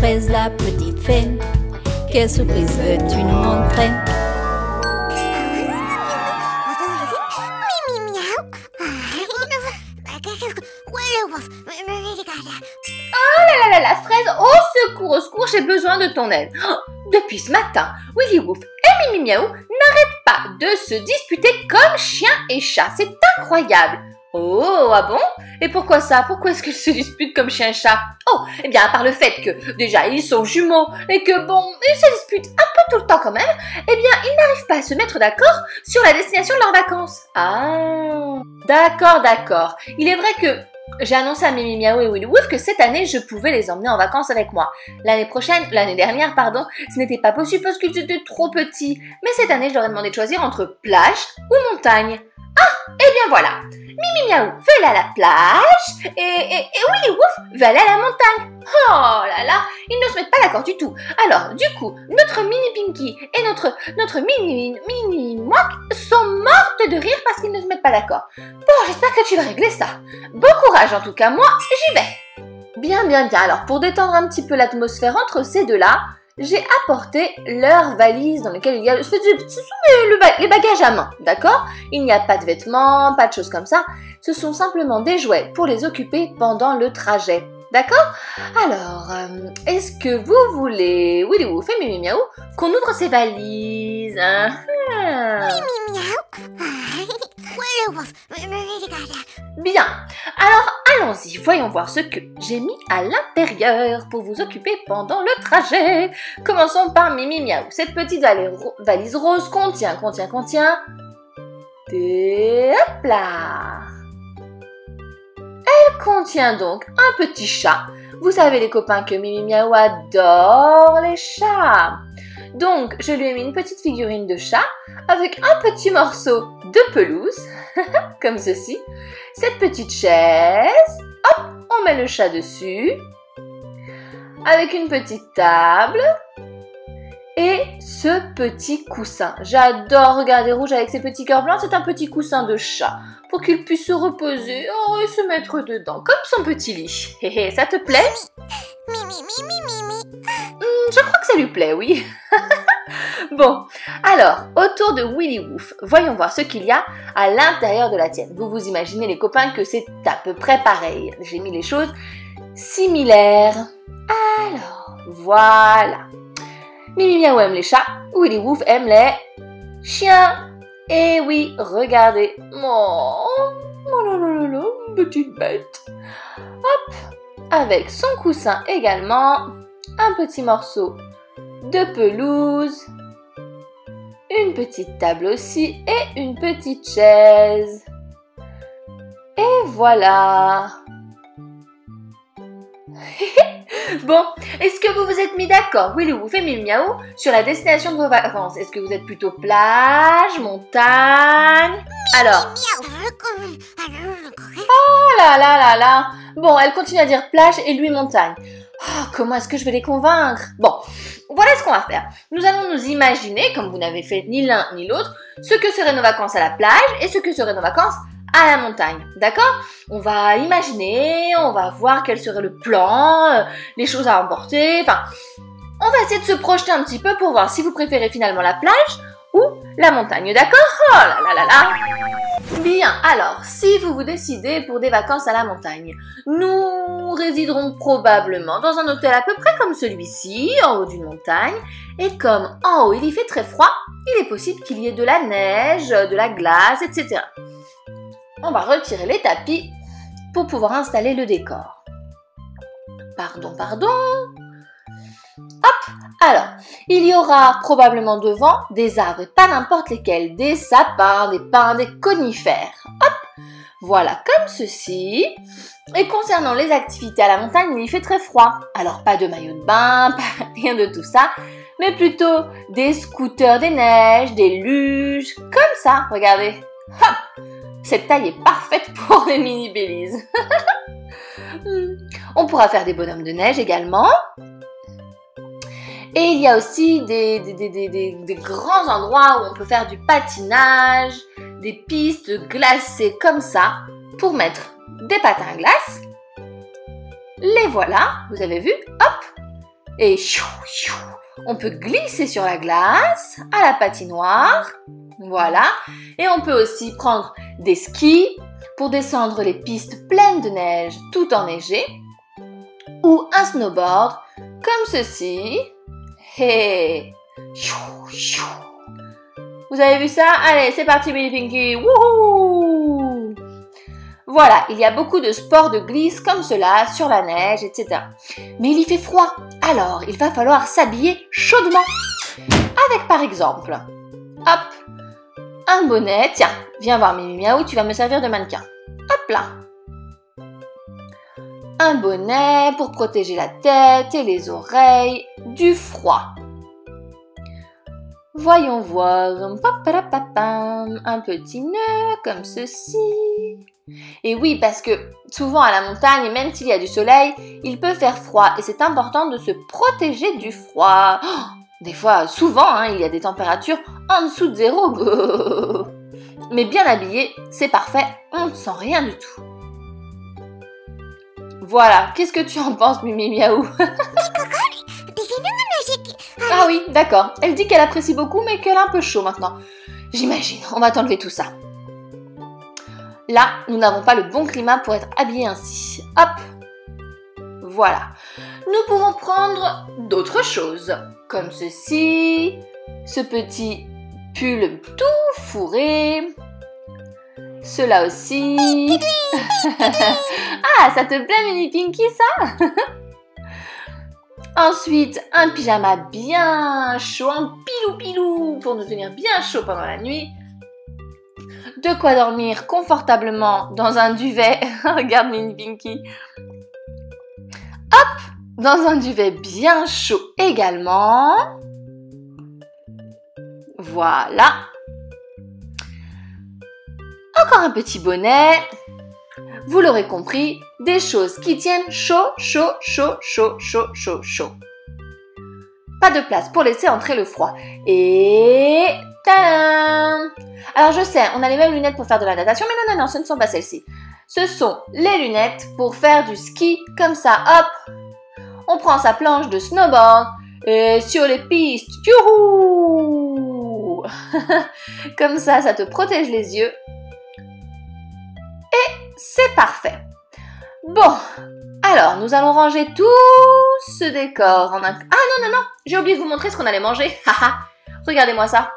fraise, la petite fée. Quelle surprise veux-tu nous montrer? Oh là là là, la fraise, au secours, au secours, j'ai besoin de ton aide. Oh, depuis ce matin, Willy Woof et Mimi Miaou n'arrêtent pas de se disputer comme chien et chat. C'est incroyable. Oh, ah bon? Et pourquoi ça? Pourquoi est-ce qu'ils se disputent comme chien et chat Oh, eh bien, à part le fait que, déjà, ils sont jumeaux et que, bon, ils se disputent un peu tout le temps quand même, eh bien, ils n'arrivent pas à se mettre d'accord sur la destination de leurs vacances. Ah, d'accord, d'accord. Il est vrai que j'ai annoncé à Mimi Miaou et Willy Woof que cette année, je pouvais les emmener en vacances avec moi. L'année prochaine, l'année dernière, pardon, ce n'était pas possible parce qu'ils étaient trop petits. Mais cette année, je leur ai demandé de choisir entre plage ou montagne. Ah, et bien voilà. Mimi Miaou veut aller à la plage et, et, Willy Woof veut aller à la montagne. Oh là là, ils ne se mettent pas d'accord du tout. Alors, du coup, notre mini Pinky et notre, notre mini, mini Mock sont de rire parce qu'ils ne se mettent pas d'accord. Bon, j'espère que tu vas régler ça. Bon courage en tout cas, moi, j'y vais. Bien, bien, bien. Alors, pour détendre un petit peu l'atmosphère entre ces deux-là, j'ai apporté leur valise dans laquelle il y a... Ce sont les, bagages à main, d'accord? Il n'y a pas de vêtements, pas de choses comme ça. Ce sont simplement des jouets pour les occuper pendant le trajet. D'accord? Alors, euh, est-ce que vous voulez, Willy Woof et Mimi Miaou, qu'on ouvre ces valises hein? Bien, alors allons-y, voyons voir ce que j'ai mis à l'intérieur pour vous occuper pendant le trajet. Commençons par Mimi Miaou. Cette petite valise rose contient, contient, contient... Des... Hop là Elle contient donc un petit chat. Vous savez les copains que Mimi Miaou adore les chats. Donc, je lui ai mis une petite figurine de chat avec un petit morceau de pelouse, comme ceci. Cette petite chaise, hop, on met le chat dessus, avec une petite table et ce petit coussin. J'adore regarder rouge avec ses petits cœurs blancs. C'est un petit coussin de chat pour qu'il puisse se reposer oh, et se mettre dedans, comme son petit lit. Hé ça te plaît? Je crois que ça lui plaît, oui. bon, alors, autour de Willy Woof, voyons voir ce qu'il y a à l'intérieur de la tienne. Vous vous imaginez, les copains, que c'est à peu près pareil. J'ai mis les choses similaires. Alors, voilà. Mimi Miaou aime les chats, Willy Woof aime les chiens. Et oui, regardez. Oh, oh là là, petite bête. Hop, avec son coussin également un petit morceau de pelouse, une petite table aussi et une petite chaise. Et voilà. bon, est-ce que vous vous êtes mis d'accord, Willy vous et Miaou, sur la destination de vos vacances Est-ce que vous êtes plutôt plage, montagne? Alors Oh là là là là Bon, elle continue à dire plage et lui montagne. Oh, comment est-ce que je vais les convaincre? Bon, voilà ce qu'on va faire. Nous allons nous imaginer, comme vous n'avez fait ni l'un ni l'autre, ce que seraient nos vacances à la plage et ce que seraient nos vacances à la montagne. D'accord? On va imaginer, on va voir quel serait le plan, euh, les choses à emporter, enfin... On va essayer de se projeter un petit peu pour voir si vous préférez finalement la plage ou la montagne, d'accord? Oh là là là là Bien, alors, si vous vous décidez pour des vacances à la montagne, nous résiderons probablement dans un hôtel à peu près comme celui-ci, en haut d'une montagne, et comme en haut il y fait très froid, il est possible qu'il y ait de la neige, de la glace, etc. On va retirer les tapis pour pouvoir installer le décor. Pardon, pardon. Hop Alors, il y aura probablement devant des arbres, et pas n'importe lesquels, des sapins, des pins, des conifères. Hop Voilà, comme ceci. Et concernant les activités à la montagne, il fait très froid. Alors, pas de maillot de bain, pas rien de tout ça, mais plutôt des scooters des neiges, des luges, comme ça, regardez. Cette taille est parfaite pour les mini bélises. On pourra faire des bonhommes de neige également. Et il y a aussi des, des, grands endroits où on peut faire du patinage, des pistes glacées comme ça, pour mettre des patins à glace. Les voilà, vous avez vu, hop Et chou, chou, on peut glisser sur la glace à la patinoire. Voilà. Et on peut aussi prendre des skis pour descendre les pistes pleines de neige tout enneigées. Ou un snowboard comme ceci. Hey. Vous avez vu ça Allez, c'est parti, Billy Pinky. Wouhou Voilà, il y a beaucoup de sports de glisse comme cela, sur la neige, etc. Mais il y fait froid, alors il va falloir s'habiller chaudement. Avec par exemple, hop, un bonnet. Tiens, viens voir Mimi Miaou, tu vas me servir de mannequin. Hop là. Un bonnet pour protéger la tête et les oreilles du froid. Voyons voir. Un petit nœud comme ceci. Et oui, parce que souvent à la montagne, même s'il y a du soleil, il peut faire froid et c'est important de se protéger du froid. Oh, des fois, souvent, hein, il y a des températures en dessous de zéro. Mais bien habillé, c'est parfait, on ne sent rien du tout. Voilà, qu'est-ce que tu en penses, Mimi Miaou? Ah oui, d'accord. Elle dit qu'elle apprécie beaucoup, mais qu'elle a un peu chaud maintenant. J'imagine. On va t'enlever tout ça. Là, nous n'avons pas le bon climat pour être habillés ainsi. Hop Voilà. Nous pouvons prendre d'autres choses, comme ceci, ce petit pull tout fourré, cela aussi. ah, ça te plaît, Mini Pinky, ça? Ensuite, un pyjama bien chaud, un pilou-pilou pour nous tenir bien chaud pendant la nuit. De quoi dormir confortablement dans un duvet. Regarde Mini Pinky. Hop Dans un duvet bien chaud également. Voilà. Encore un petit bonnet. Vous l'aurez compris, des choses qui tiennent chaud, chaud, chaud, chaud, chaud, chaud, chaud. Pas de place pour laisser entrer le froid. Et... Tadam Alors je sais, on a les mêmes lunettes pour faire de la natation, mais non, non, non, ce ne sont pas celles-ci. Ce sont les lunettes pour faire du ski, comme ça, hop On prend sa planche de snowboard, et sur les pistes, youhou Comme ça, ça te protège les yeux. Et c'est parfait. Bon, alors nous allons ranger tout ce décor en un... Ah non, non, non, j'ai oublié de vous montrer ce qu'on allait manger. Regardez-moi ça.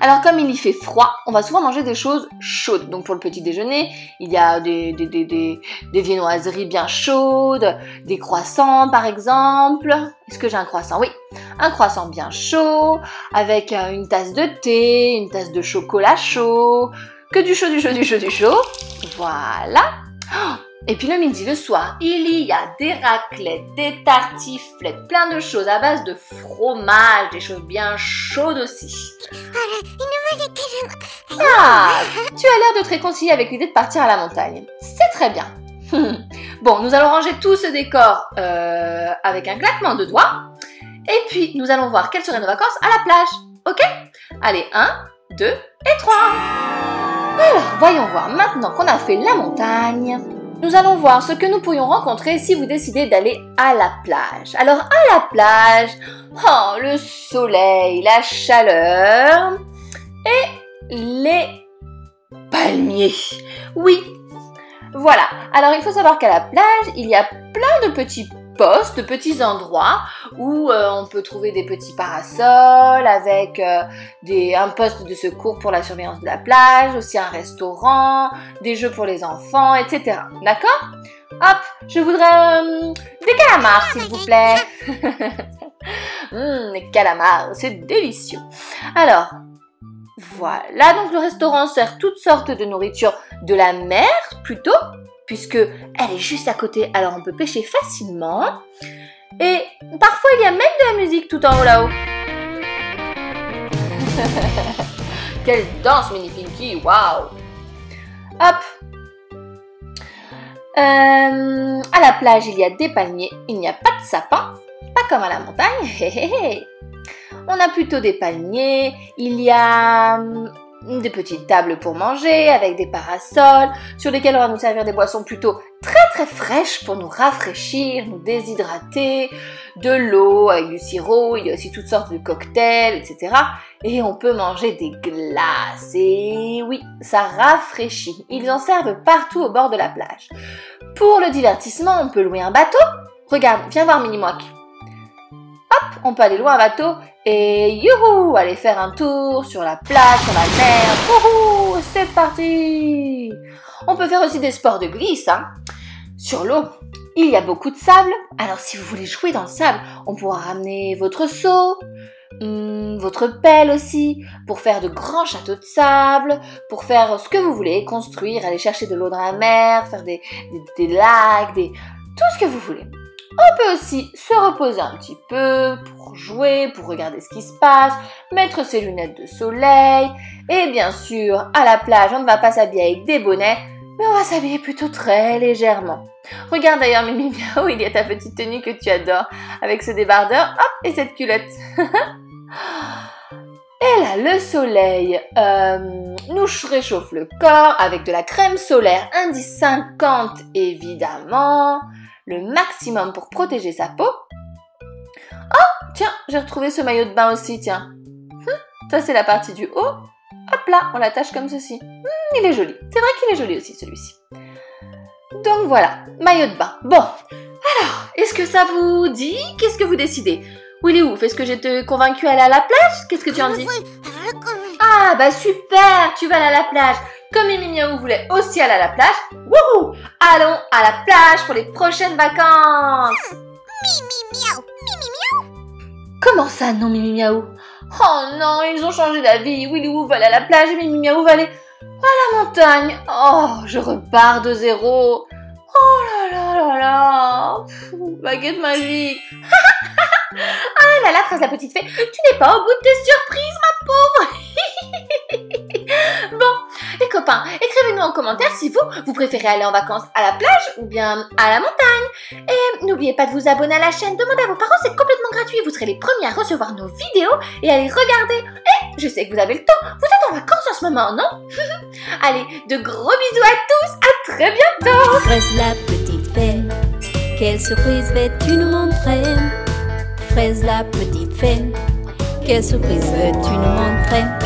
Alors comme il y fait froid, on va souvent manger des choses chaudes. Donc pour le petit déjeuner, il y a des, viennoiseries bien chaudes, des croissants par exemple. Est-ce que j'ai un croissant? Oui, un croissant bien chaud, avec euh, une tasse de thé, une tasse de chocolat chaud, que du chaud, du chaud, du chaud, du chaud. Voilà. Et puis le midi, le soir, il y a des raclettes, des tartiflettes, plein de choses à base de fromage, des choses bien chaudes aussi. Ah, tu as l'air de te réconcilier avec l'idée de partir à la montagne. C'est très bien. bon, nous allons ranger tout ce décor euh, avec un claquement de doigts. Et puis, nous allons voir quelles seraient nos vacances à la plage. Ok? Allez, 1, 2 et 3 alors, voyons voir, maintenant qu'on a fait la montagne, nous allons voir ce que nous pourrions rencontrer si vous décidez d'aller à la plage. Alors, à la plage, oh, le soleil, la chaleur et les palmiers. Oui, voilà. Alors, il faut savoir qu'à la plage, il y a plein de petits postes, de petits endroits où euh, on peut trouver des petits parasols avec euh, des, un poste de secours pour la surveillance de la plage, aussi un restaurant, des jeux pour les enfants, etc. D'accord? Hop, je voudrais euh, des calamars, s'il vous plaît. Hum, les calamars, c'est délicieux. Alors, voilà, donc le restaurant sert toutes sortes de nourriture de la mer plutôt, puisque elle est juste à côté, alors on peut pêcher facilement. Et parfois il y a même de la musique tout en haut là-haut. Quelle danse, Mini Pinky, waouh Hop euh, À la plage, il y a des palmiers, il n'y a pas de sapin, pas comme à la montagne. On a plutôt des palmiers, il y a hum, des petites tables pour manger avec des parasols sur lesquels on va nous servir des boissons plutôt très très fraîches pour nous rafraîchir, nous déshydrater, de l'eau avec du sirop, il y a aussi toutes sortes de cocktails, etc. Et on peut manger des glaces. Et oui, ça rafraîchit. Ils en servent partout au bord de la plage. Pour le divertissement, on peut louer un bateau. Regarde, viens voir Mini On peut aller louer un bateau et youhou, aller faire un tour sur la plage, sur la mer. C'est parti On peut faire aussi des sports de glisse. Hein. Sur l'eau, il y a beaucoup de sable. Alors si vous voulez jouer dans le sable, on pourra ramener votre seau, hmm, votre pelle aussi, pour faire de grands châteaux de sable, pour faire ce que vous voulez, construire, aller chercher de l'eau dans la mer, faire des, lacs, tout ce que vous voulez. On peut aussi se reposer un petit peu pour jouer, pour regarder ce qui se passe, mettre ses lunettes de soleil. Et bien sûr, à la plage, on ne va pas s'habiller avec des bonnets, mais on va s'habiller plutôt très légèrement. Regarde d'ailleurs Mimi Miao, il y a ta petite tenue que tu adores, avec ce débardeur, hop, et cette culotte. et là, le soleil euh, nous réchauffe le corps avec de la crème solaire indice 50 évidemment le maximum pour protéger sa peau. Oh, tiens, j'ai retrouvé ce maillot de bain aussi, tiens. Hum, ça, c'est la partie du haut. Hop là, on l'attache comme ceci. Hum, il est joli. C'est vrai qu'il est joli aussi, celui-ci. Donc voilà, maillot de bain. Bon, alors, est-ce que ça vous dit? Qu'est-ce que vous décidez? Willy Ouf, est-ce que j'ai te convaincu à aller à la plage? Qu'est-ce que tu en dis? Ah, bah super, tu vas aller à la plage. Comme Mimi Miaou voulait aussi aller à la plage, wouhou! Allons à la plage pour les prochaines vacances! Mimi Miaou Mimi Miaou? Comment ça, non, Mimi Miaou? Oh non, ils ont changé d'avis. Willy Woo va aller à la plage et Mimi Miaou va aller à la montagne. Oh, je repars de zéro. Oh là là là là. Baguette magique. Ah là là, phrase la petite fée, tu n'es pas au bout de tes surprises, ma pauvre copains, écrivez-nous en commentaire si vous, vous préférez aller en vacances à la plage ou bien à la montagne. Et n'oubliez pas de vous abonner à la chaîne, demandez à vos parents, c'est complètement gratuit. Vous serez les premiers à recevoir nos vidéos et à les regarder. Et je sais que vous avez le temps, vous êtes en vacances en ce moment, non? Allez, de gros bisous à tous, à très bientôt. Fraise la petite fée, quelle surprise vas-tu nous montrer? Fraise la petite fée, quelle surprise veux-tu nous montrer?